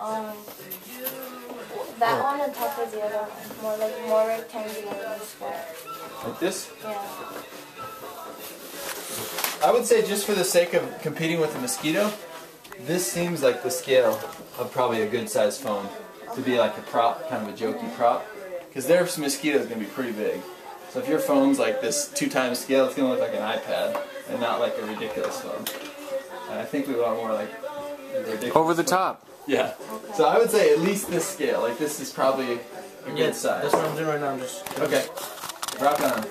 Um, that one on top of the other one. More like more rectangular than square. Like this? Yeah. I would say just for the sake of competing with the mosquito, this seems like the scale of probably a good sized phone to be like a prop, kind of a jokey prop. Because their mosquito is going to be pretty big. So if your phone's like this two times scale, it's going to look like an iPad and not like a ridiculous phone. And I think we want more like ridiculous. Over the phone. top. Yeah. So I would say at least this scale. Like this is probably a good Yeah, size. that's what I'm doing right now. I'm just Okay. Rock on.